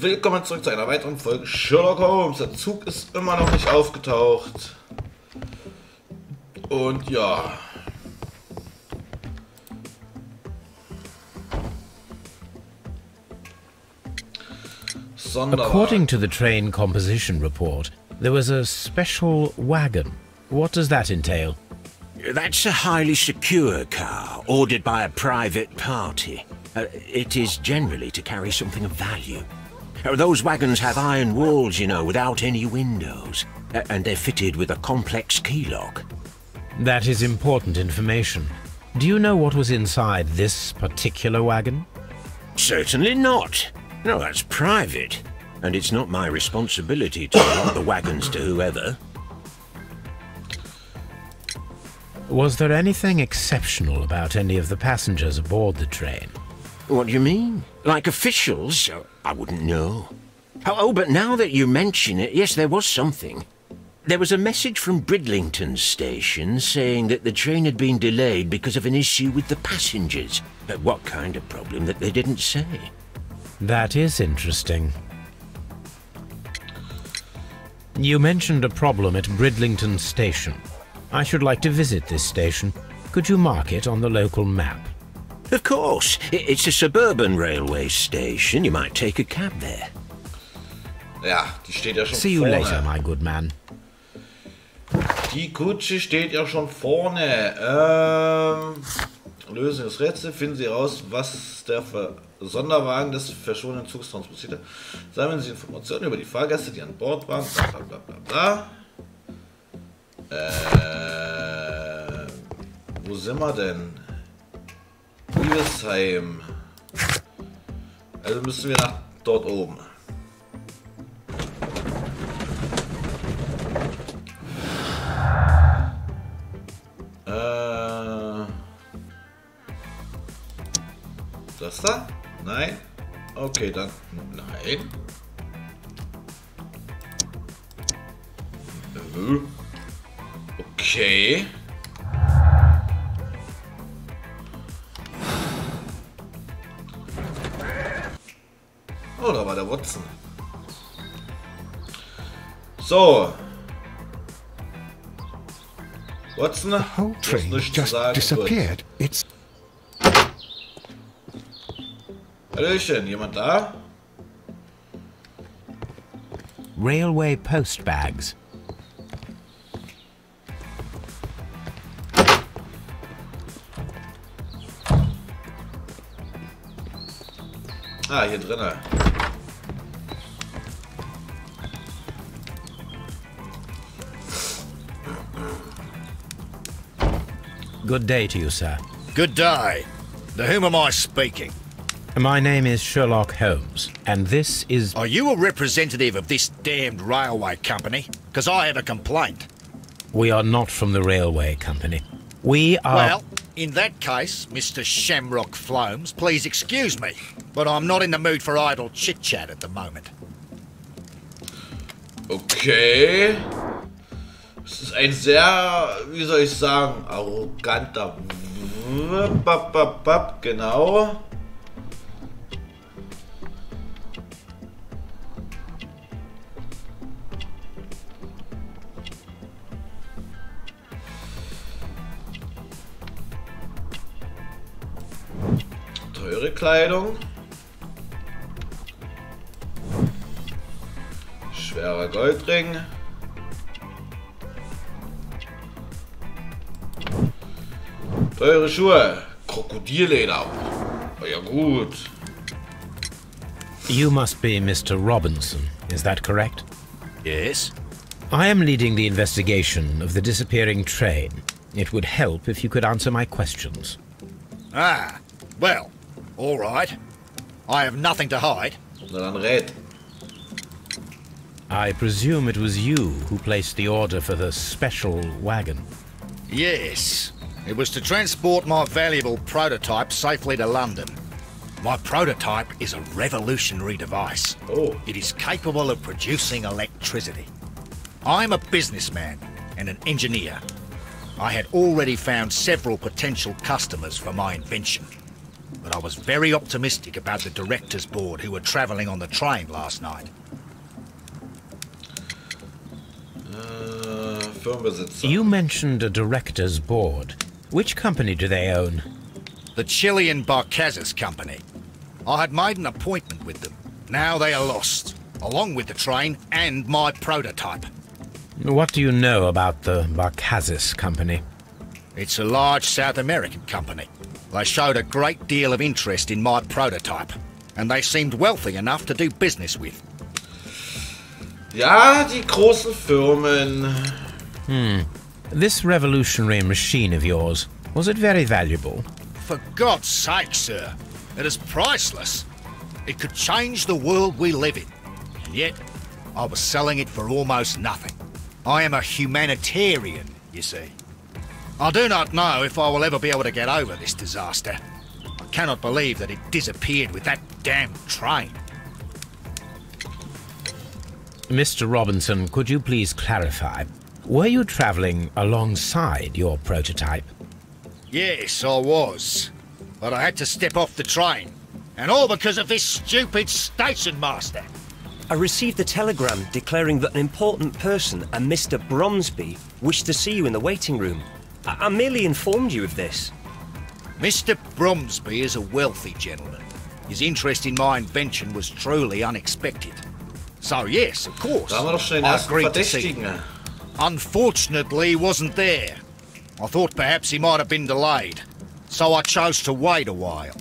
Willkommen zurück zu einer weiteren Folge Sherlock Holmes. Der Zug ist immer noch nicht aufgetaucht. Und ja. Sonderbar. According to the train composition report, there was a special wagon. What does that entail? That's a highly secure car, ordered by a private party. Uh, it is generally to carry something of value. Uh, those wagons have iron walls, you know, without any windows. Uh, and they're fitted with a complex key lock. That is important information. Do you know what was inside this particular wagon? Certainly not. No, that's private. And it's not my responsibility to allot the wagons to whoever. Was there anything exceptional about any of the passengers aboard the train? What do you mean? Like officials? Oh, I wouldn't know. Oh, oh, but now that you mention it, yes, there was something. There was a message from Bridlington station saying that the train had been delayed because of an issue with the passengers. But what kind of problem that they didn't say? That is interesting. You mentioned a problem at Bridlington Station. I should like to visit this station. Could you mark it on the local map? Of course. It's a suburban railway station. You might take a cab there. Ja, die steht ja schon See you vorne. later, my good man. Die Kutsche steht ja schon vorne. Ähm, lösen das Rätsel, finden Sie heraus, was der Ver Sonderwagen des verschwundenen Zugs transportierte. Sammeln Sie Informationen über die Fahrgäste, die an Bord waren. Bla bla bla bla bla. Äh, wo sind wir denn? Liebesheim. Also müssen wir nach dort oben. Äh. Das da? Nein? Okay, dann. Nein. Okay. Oh, da war der Watson. So. Watson, The whole train just sagen. disappeared. It's Hallöchen, jemand da? Railway post bags. Ah, hier drinne. Good day to you, sir. Good day. To whom am I speaking? My name is Sherlock Holmes, and this is. Are you a representative of this damned railway company? Because I have a complaint. We are not from the railway company. We are. Well, in that case, Mr. Shamrock Flomes, please excuse me, but I'm not in the mood for idle chit chat at the moment. Okay. Es ist ein sehr, wie soll ich sagen, arroganter. Bap, bap, bap, Genau. Teure Kleidung. Schwerer Goldring. Teure Schuhe. Krokodilleder. Oh, ja gut. You must be Mr. Robinson, is that correct? Yes? I am leading the investigation of the disappearing train. It would help if you could answer my questions. Ah, well, all right. I have nothing to hide. Na red. I presume it was you who placed the order for the special wagon. Yes. It was to transport my valuable prototype safely to London. My prototype is a revolutionary device. Oh. It is capable of producing electricity. I'm a businessman and an engineer. I had already found several potential customers for my invention. But I was very optimistic about the directors' board who were travelling on the train last night. Uh, Firmenbesitzer. You mentioned a director's board. Which company do they own? The Chilean Barcazas Company. I had made an appointment with them. Now they are lost, along with the train and my prototype. What do you know about the Barkazis company? It's a large South American company. They showed a great deal of interest in my prototype, and they seemed wealthy enough to do business with. Ja, die großen Firmen. Hmm. This revolutionary machine of yours, was it very valuable? For God's sake, sir, it is priceless. It could change the world we live in. And yet, I was selling it for almost nothing. I am a humanitarian, you see. I do not know if I will ever be able to get over this disaster. I cannot believe that it disappeared with that damn train. Mr. Robinson, could you please clarify? Were you traveling alongside your prototype? Yes, I was. But I had to step off the train. And all because of this stupid station master. I received a telegram declaring that an important person, a Mr. Bromsby, wished to see you in the waiting room. I, I merely informed you of this. Mr. Bromsby is a wealthy gentleman. His interest in my invention was truly unexpected. So yes, of course, Da haben wir doch schon den I agreed to see him. Unfortunately, he wasn't there. I thought perhaps he might have been delayed, so I chose to wait a while.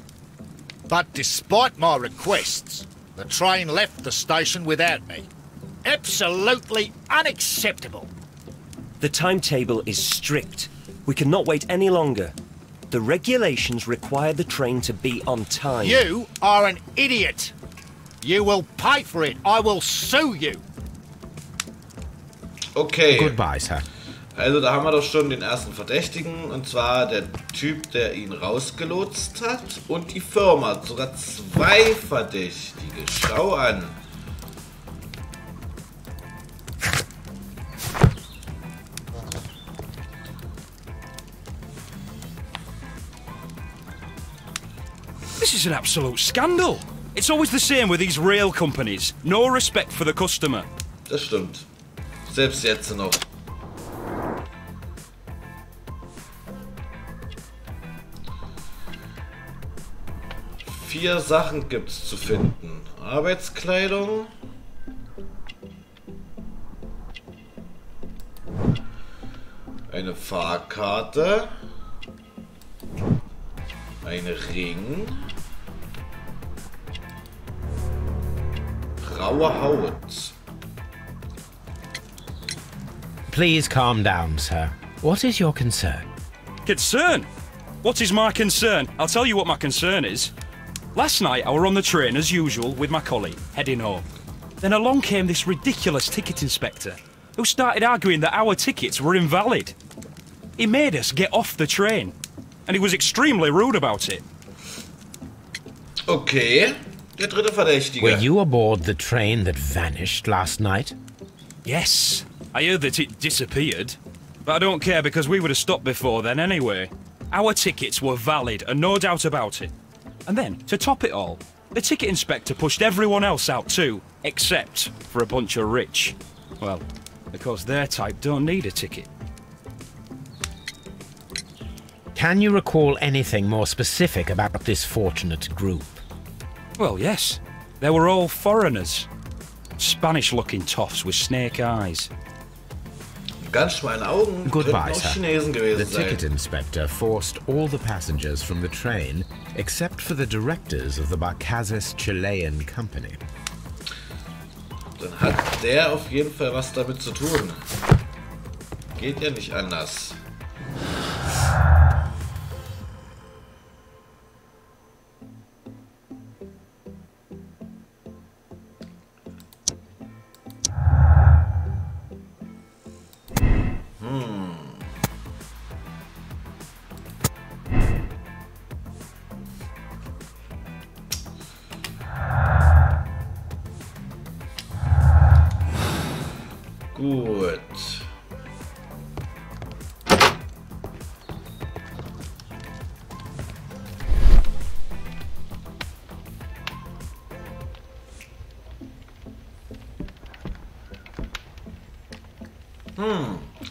But despite my requests, the train left the station without me. Absolutely unacceptable. The timetable is strict. We cannot wait any longer. The regulations require the train to be on time. You are an idiot. You will pay for it. I will sue you. Okay. Goodbye, sir. Also da haben wir doch schon den ersten Verdächtigen und zwar der Typ, der ihn rausgelotst hat und die Firma. Sogar zwei Verdächtige. Schau an. This is an absolute scandal. It's always the same with these rail companies. No respect for the customer. Das stimmt. Selbst jetzt noch. Vier Sachen gibt's zu finden. Arbeitskleidung. Eine Fahrkarte. Ein Ring. Graue Haut. Please calm down, sir. What is your concern? Concern? What is my concern? I'll tell you what my concern is. Last night I were on the train as usual with my colleague, heading home. Then along came this ridiculous ticket inspector who started arguing that our tickets were invalid. He made us get off the train, and he was extremely rude about it. Okay. Der dritte Verdächtige. Were you aboard the train that vanished last night? Yes, I heard that it disappeared. But I don't care because we would have stopped before then anyway. Our tickets were valid and no doubt about it. And then, to top it all, the ticket inspector pushed everyone else out too, except for a bunch of rich. Well, because their type don't need a ticket. Can you recall anything more specific about this fortunate group? Well, yes. They were all foreigners. Spanish looking toffs with snake eyes. Ganz meinen Augen Goodbye, könnten auch sir. The ticket inspector forced all the passengers from the train except for the directors of the Barcazes Chilean Company. Dann hat der auf jeden Fall was damit zu tun. Geht ja nicht anders.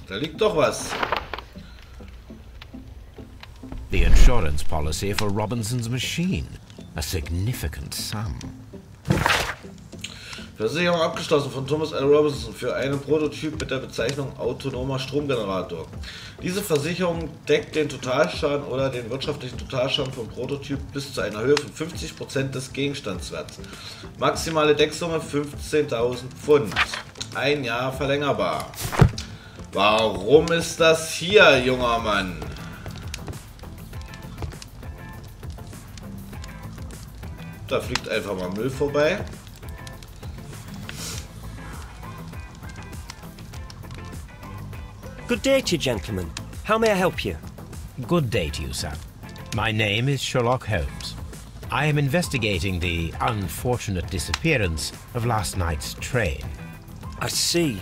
Da liegt doch was. The insurance policy for Robinson's machine. A significant sum. Versicherung abgeschlossen von Thomas L. Robinson für einen Prototyp mit der Bezeichnung autonomer Stromgenerator. Diese Versicherung deckt den Totalschaden oder den wirtschaftlichen Totalschaden vom Prototyp bis zu einer Höhe von 50% des Gegenstandswerts. Maximale Decksumme 15.000 Pfund. Ein Jahr verlängerbar. Warum ist das hier, junger Mann? Da fliegt einfach mal Müll vorbei. Good day to you, gentlemen. How may I help you? Good day to you, sir. My name is Sherlock Holmes. I am investigating the unfortunate disappearance of last night's train. I see.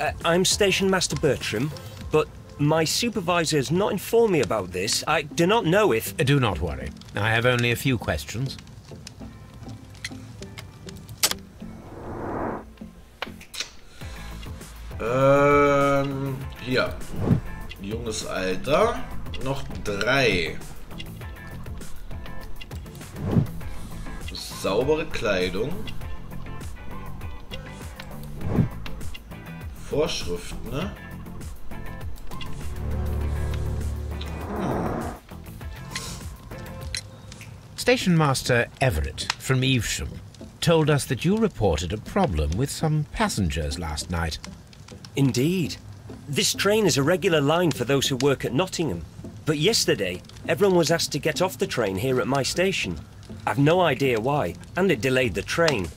Uh, I'm Station Master Bertram, but my supervisor has not informed me about this. I do not know if. Do not worry. I have only a few questions. Ähm, hier. Junges Alter. Noch drei. Saubere Kleidung. Vorschriften, ne? Hmm. Station Master Everett from Evesham told us that you reported a problem with some passengers last night. Indeed. This train is a regular line for those who work at Nottingham. But yesterday, everyone was asked to get off the train here at my station. I've no idea why, and it delayed the train.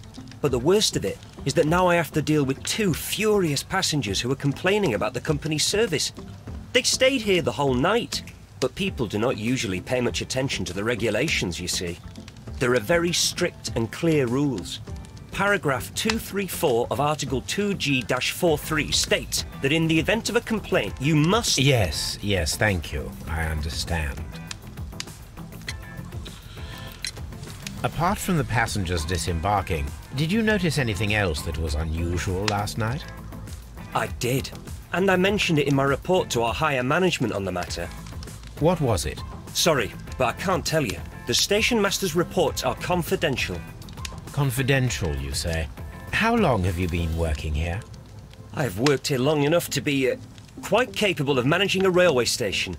But the worst of it is that now I have to deal with two furious passengers who are complaining about the company's service. They stayed here the whole night, but people do not usually pay much attention to the regulations, you see. There are very strict and clear rules. Paragraph 234 of Article 2G-43 states that in the event of a complaint, you must... Yes, yes, thank you. I understand. Apart from the passengers disembarking, did you notice anything else that was unusual last night? I did. And I mentioned it in my report to our higher management on the matter. What was it? Sorry, but I can't tell you. The station master's reports are confidential. Confidential, you say. How long have you been working here? I have worked here long enough to be uh, quite capable of managing a railway station.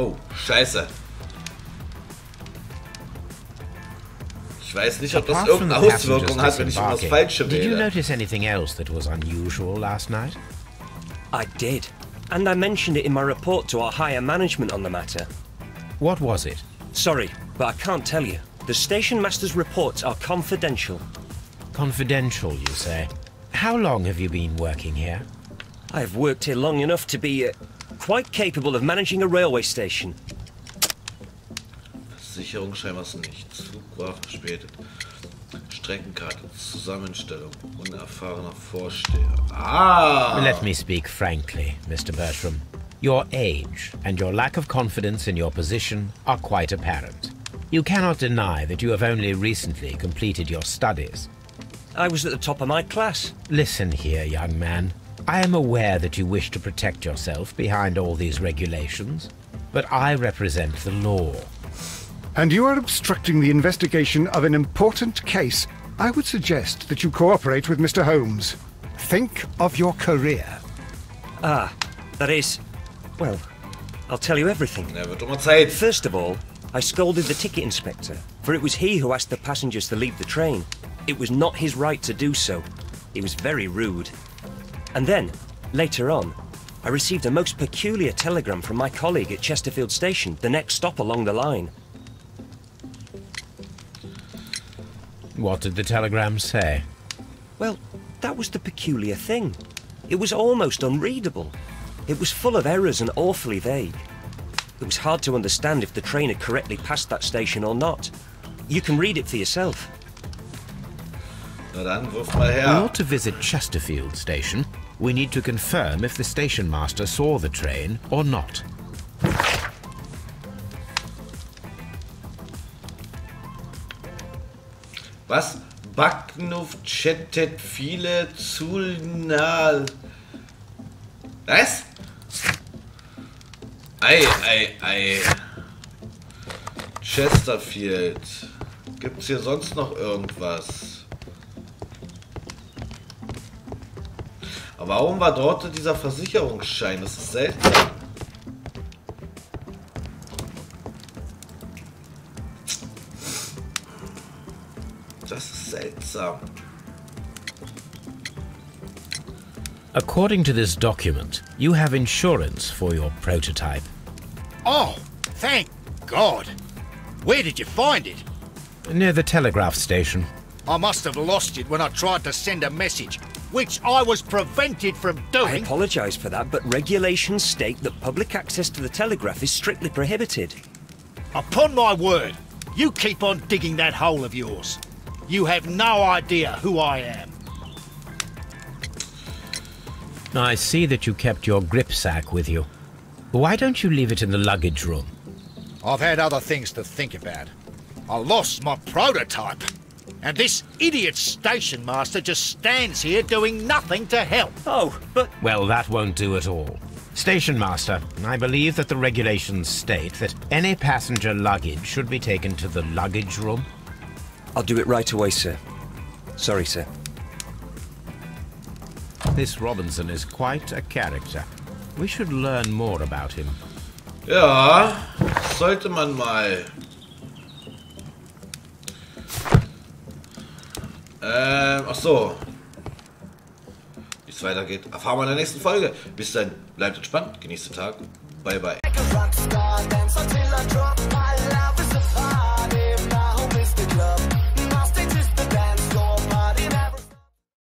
Oh, scheiße. Ich weiß nicht, ob das Apart from the irgendeine Auswirkung hat, wenn ich irgendwas disembarking, Falsches did you notice anything else that was unusual last night? I did. And I mentioned it in my report to our higher management on the matter. What was it? Sorry, but I can't tell you. The station master's reports are confidential. Confidential, you say. How long have you been working here? I have worked here long enough to be uh, quite capable of managing a railway station. Sicherung scheinbar ist nichts. Flug war verspätet. Streckenkarte, Zusammenstellung, unerfahrener Vorsteher. Ah! Let me speak frankly, Mr. Bertram. Your age and your lack of confidence in your position are quite apparent. You cannot deny that you have only recently completed your studies. I was at the top of my class. Listen here, young man. I am aware that you wish to protect yourself behind all these regulations, but I represent the law. And you are obstructing the investigation of an important case. I would suggest that you cooperate with Mr. Holmes. Think of your career. Ah, that is. Well, I'll tell you everything. Ja, wird immer Zeit. First of all, I scolded the ticket inspector, for it was he who asked the passengers to leave the train. It was not his right to do so. He was very rude. And then, later on, I received a most peculiar telegram from my colleague at Chesterfield Station, the next stop along the line. What did the telegram say? Well, that was the peculiar thing. It was almost unreadable. It was full of errors and awfully vague. It was hard to understand if the train had correctly passed that station or not. You can read it for yourself. Na dann, wirf mal We ought to visit Chesterfield Station. We need to confirm if the station master saw the train or not. Was? Backnuf chattet viele Zulnal. Was? Ei, ei, ei. Chesterfield. Gibt's hier sonst noch irgendwas? Warum war dort dieser Versicherungsschein? Das ist seltsam. Das ist seltsam. According to this document, you have insurance for your prototype. Oh, thank God. Where did you find it? Near the telegraph station. I must have lost it when I tried to send a message, which I was prevented from doing. I apologise for that, but regulations state that public access to the telegraph is strictly prohibited. Upon my word, you keep on digging that hole of yours. You have no idea who I am. I see that you kept your grip sack with you. Why don't you leave it in the luggage room? I've had other things to think about. I lost my prototype. And this idiot station master just stands here doing nothing to help. Oh, but Well, that won't do at all. Station master, I believe that the regulations state that any passenger luggage should be taken to the luggage room. I'll do it right away, sir. Sorry, sir. This Robinson is quite a character. We should learn more about him. Ja, sollte man mal. Ähm, ach so. Wie es weitergeht, erfahren wir in der nächsten Folge. Bis dann, bleibt entspannt, genießt den Tag. Bye, bye.